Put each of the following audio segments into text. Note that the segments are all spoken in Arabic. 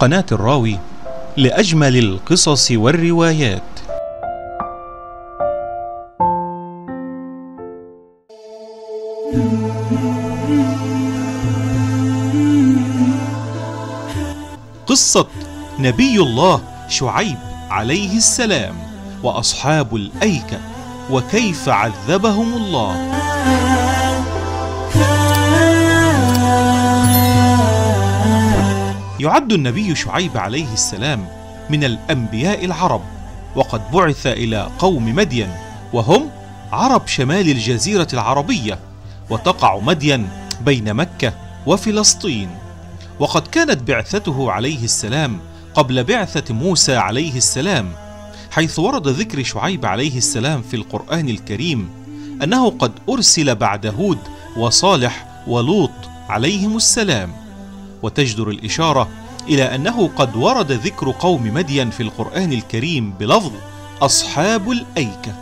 قناة الراوي لأجمل القصص والروايات. قصة نبي الله شعيب عليه السلام وأصحاب الأيكة وكيف عذبهم الله. يعد النبي شعيب عليه السلام من الأنبياء العرب وقد بعث إلى قوم مدين وهم عرب شمال الجزيرة العربية وتقع مدين بين مكة وفلسطين. وقد كانت بعثته عليه السلام قبل بعثة موسى عليه السلام حيث ورد ذكر شعيب عليه السلام في القرآن الكريم أنه قد أرسل بعد هود وصالح ولوط عليهم السلام. وتجدر الإشارة إلى أنه قد ورد ذكر قوم مدين في القرآن الكريم بلفظ أصحاب الأيكة.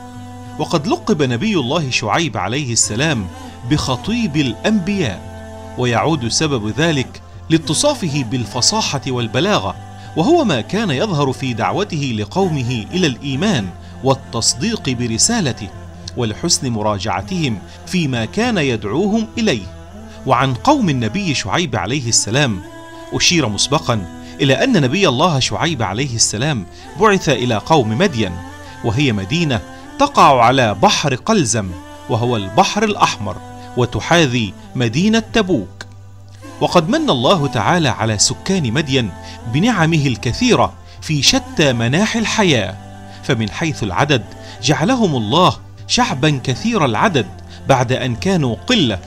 وقد لقب نبي الله شعيب عليه السلام بخطيب الأنبياء ويعود سبب ذلك لاتصافه بالفصاحة والبلاغة وهو ما كان يظهر في دعوته لقومه إلى الإيمان والتصديق برسالته ولحسن مراجعتهم فيما كان يدعوهم إليه. وعن قوم النبي شعيب عليه السلام. أشير مسبقا إلى أن نبي الله شعيب عليه السلام بعث إلى قوم مدين وهي مدينة تقع على بحر قلزم وهو البحر الأحمر وتحاذي مدينة تبوك. وقد من الله تعالى على سكان مدين بنعمه الكثيرة في شتى مناحي الحياة. فمن حيث العدد جعلهم الله شعبا كثير العدد بعد أن كانوا قلة.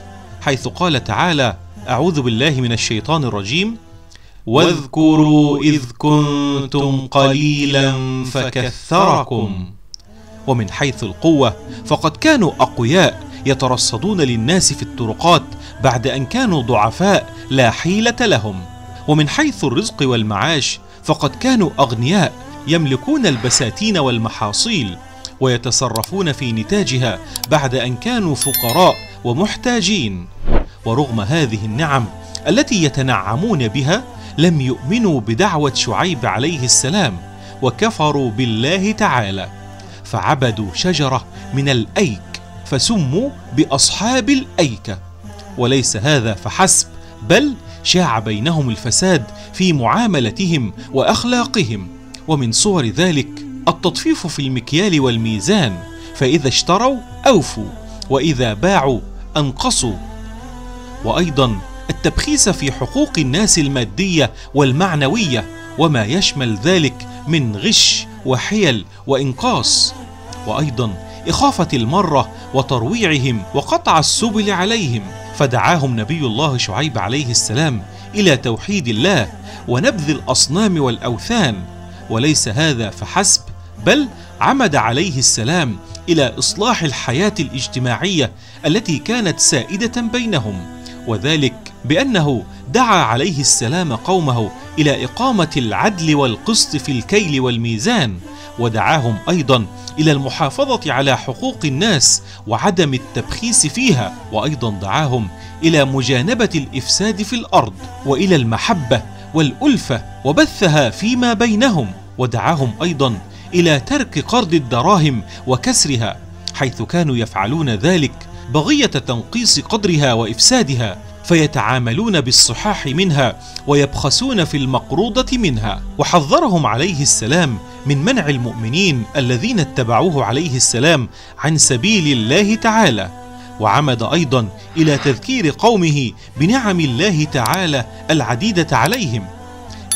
حيث قال تعالى أعوذ بالله من الشيطان الرجيم. واذكروا إذ كنتم قليلا فكثركم. ومن حيث القوة فقد كانوا أقوياء يترصدون للناس في الطرقات بعد أن كانوا ضعفاء لا حيلة لهم. ومن حيث الرزق والمعاش فقد كانوا أغنياء يملكون البساتين والمحاصيل ويتصرفون في نتاجها بعد أن كانوا فقراء ومحتاجين. ورغم هذه النعم التي يتنعمون بها لم يؤمنوا بدعوة شعيب عليه السلام وكفروا بالله تعالى. فعبدوا شجرة من الأيك فسموا بأصحاب الأيكة وليس هذا فحسب بل شاع بينهم الفساد في معاملتهم وأخلاقهم. ومن صور ذلك التطفيف في المكيال والميزان فإذا اشتروا أوفوا وإذا باعوا أنقصوا. وأيضا التبخيس في حقوق الناس المادية والمعنوية وما يشمل ذلك من غش وحيل وإنقاص. وأيضا إخافة المرة وترويعهم وقطع السبل عليهم. فدعاهم نبي الله شعيب عليه السلام إلى توحيد الله ونبذ الأصنام والأوثان. وليس هذا فحسب بل عمد عليه السلام إلى إصلاح الحياة الاجتماعية التي كانت سائدة بينهم. وذلك بأنه دعا عليه السلام قومه إلى إقامة العدل والقسط في الكيل والميزان ودعاهم أيضا إلى المحافظة على حقوق الناس وعدم التبخيس فيها وأيضا دعاهم إلى مجانبة الإفساد في الأرض وإلى المحبة والألفة وبثها فيما بينهم ودعاهم أيضا إلى ترك قرض الدراهم وكسرها حيث كانوا يفعلون ذلك بغية تنقيص قدرها وإفسادها فيتعاملون بالصحاح منها ويبخسون في المقروضة منها. وحذرهم عليه السلام من منع المؤمنين الذين اتبعوه عليه السلام عن سبيل الله تعالى. وعمد أيضا إلى تذكير قومه بنعم الله تعالى العديدة عليهم.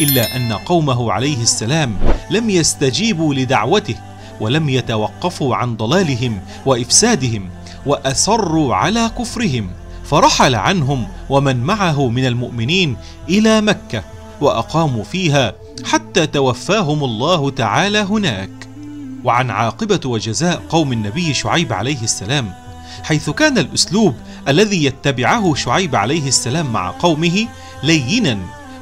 إلا أن قومه عليه السلام لم يستجيبوا لدعوته ولم يتوقفوا عن ضلالهم وإفسادهم. وأصروا على كفرهم فرحل عنهم ومن معه من المؤمنين إلى مكة وأقاموا فيها حتى توفاهم الله تعالى هناك. وعن عاقبة وجزاء قوم النبي شعيب عليه السلام حيث كان الأسلوب الذي يتبعه شعيب عليه السلام مع قومه لينا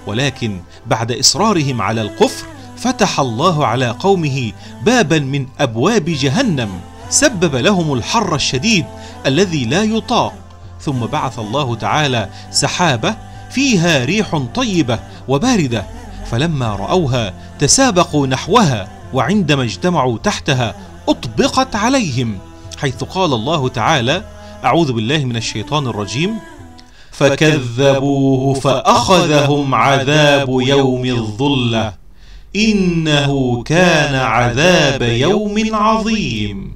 ولكن بعد إصرارهم على الكفر فتح الله على قومه بابا من أبواب جهنم. سبب لهم الحر الشديد الذي لا يطاق. ثم بعث الله تعالى سحابة فيها ريح طيبة وباردة فلما رأوها تسابقوا نحوها وعندما اجتمعوا تحتها أطبقت عليهم حيث قال الله تعالى أعوذ بالله من الشيطان الرجيم. فكذبوه فأخذهم عذاب يوم الظلة إنه كان عذاب يوم عظيم.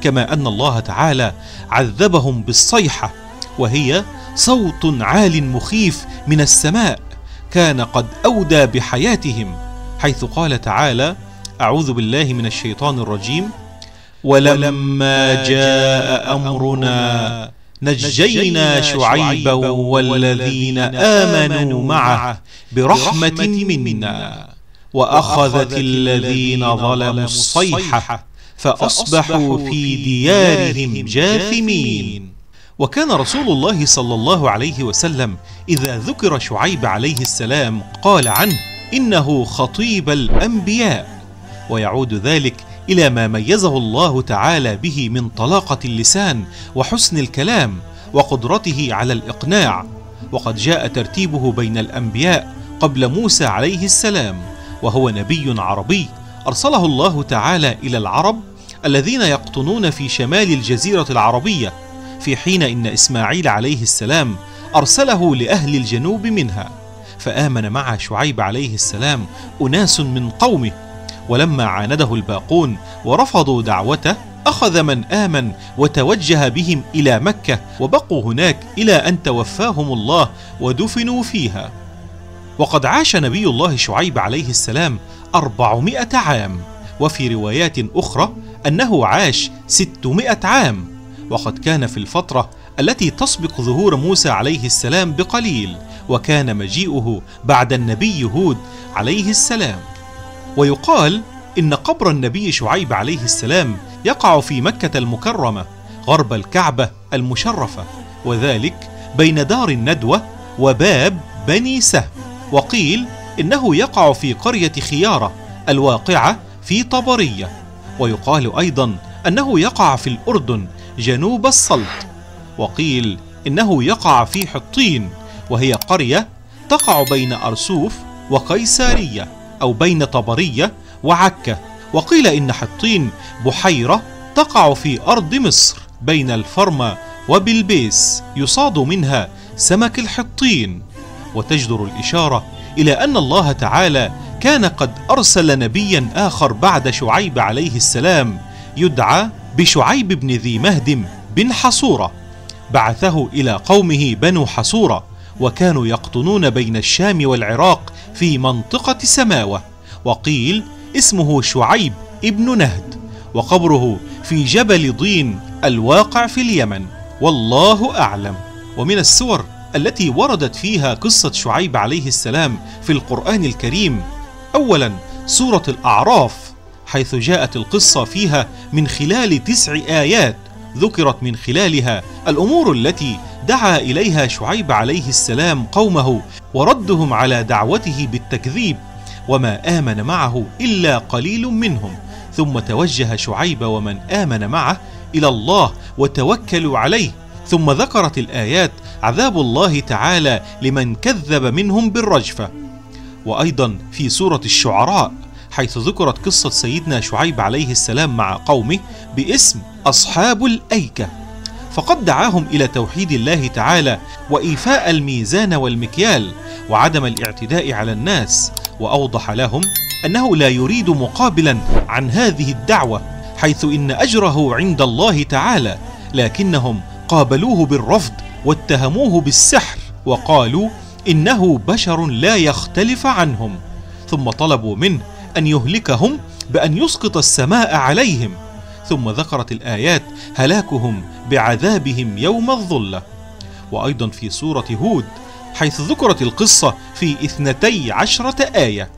كما أن الله تعالى عذبهم بالصيحة وهي صوت عال مخيف من السماء كان قد أودى بحياتهم حيث قال تعالى أعوذ بالله من الشيطان الرجيم ولما جاء أمرنا نجينا شعيبا والذين آمنوا معه برحمة منا وأخذت الذين ظلموا الصيحة فأصبحوا في ديارهم جاثمين. وكان رسول الله صلى الله عليه وسلم إذا ذكر شعيب عليه السلام قال عنه إنه خطيب الأنبياء. ويعود ذلك إلى ما ميزه الله تعالى به من طلاقة اللسان وحسن الكلام وقدرته على الإقناع. وقد جاء ترتيبه بين الأنبياء قبل موسى عليه السلام وهو نبي عربي. أرسله الله تعالى إلى العرب الذين يقطنون في شمال الجزيرة العربية في حين إن إسماعيل عليه السلام أرسله لأهل الجنوب منها. فآمن مع شعيب عليه السلام أناس من قومه ولما عانده الباقون ورفضوا دعوته أخذ من آمن وتوجه بهم إلى مكة وبقوا هناك إلى أن توفاهم الله ودفنوا فيها. وقد عاش نبي الله شعيب عليه السلام أربعمائة عام. وفي روايات أخرى أنه عاش ستمائة عام وقد كان في الفترة التي تسبق ظهور موسى عليه السلام بقليل وكان مجيئه بعد النبي هود عليه السلام. ويقال إن قبر النبي شعيب عليه السلام يقع في مكة المكرمة غرب الكعبة المشرفة وذلك بين دار الندوة وباب بني سهم وقيل إنه يقع في قرية خيارة الواقعة في طبرية ويقال أيضا أنه يقع في الأردن جنوب السلط وقيل إنه يقع في حطين وهي قرية تقع بين أرسوف وقيسارية أو بين طبرية وعكة وقيل إن حطين بحيرة تقع في أرض مصر بين الفرمة وبلبيس يصاد منها سمك الحطين. وتجدر الإشارة إلى أن الله تعالى كان قد أرسل نبيا آخر بعد شعيب عليه السلام يدعى بشعيب بن ذي مهدم بن حصورة. بعثه إلى قومه بنو حصورة وكانوا يقطنون بين الشام والعراق في منطقة سماوة وقيل اسمه شعيب ابن نهد وقبره في جبل ضين الواقع في اليمن. والله أعلم. ومن السور التي وردت فيها قصة شعيب عليه السلام في القرآن الكريم أولا سورة الأعراف حيث جاءت القصة فيها من خلال تسع آيات ذكرت من خلالها الأمور التي دعا إليها شعيب عليه السلام قومه وردهم على دعوته بالتكذيب وما آمن معه إلا قليل منهم. ثم توجه شعيب ومن آمن معه إلى الله وتوكلوا عليه. ثم ذكرت الآيات عذاب الله تعالى لمن كذب منهم بالرجفة. وأيضا في سورة الشعراء حيث ذكرت قصة سيدنا شعيب عليه السلام مع قومه باسم أصحاب الأيكة. فقد دعاهم إلى توحيد الله تعالى وإيفاء الميزان والمكيال وعدم الاعتداء على الناس وأوضح لهم أنه لا يريد مقابلا عن هذه الدعوة حيث إن أجره عند الله تعالى لكنهم قابلوه بالرفض واتهموه بالسحر وقالوا إنه بشر لا يختلف عنهم ثم طلبوا منه أن يهلكهم بأن يسقط السماء عليهم ثم ذكرت الآيات هلاكهم بعذابهم يوم الظلة. وأيضا في سورة هود حيث ذكرت القصة في اثنتي عشرة آية.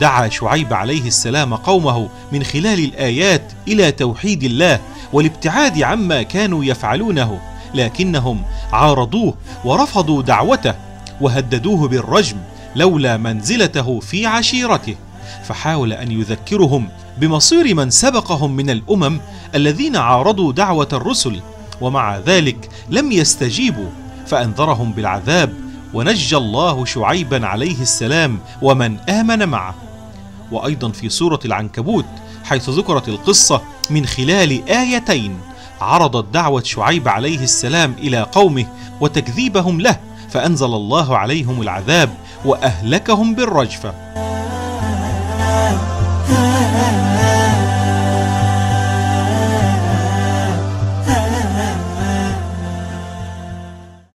دعا شعيب عليه السلام قومه من خلال الآيات إلى توحيد الله والابتعاد عما كانوا يفعلونه لكنهم عارضوه ورفضوا دعوته. وهددوه بالرجم لولا منزلته في عشيرته. فحاول أن يذكرهم بمصير من سبقهم من الأمم الذين عارضوا دعوة الرسل ومع ذلك لم يستجيبوا فأنذرهم بالعذاب ونجى الله شعيبا عليه السلام ومن آمن معه. وأيضا في سورة العنكبوت حيث ذكرت القصة من خلال آيتين عرضت دعوة شعيب عليه السلام إلى قومه وتكذيبهم له. فأنزل الله عليهم العذاب وأهلكهم بالرجفة.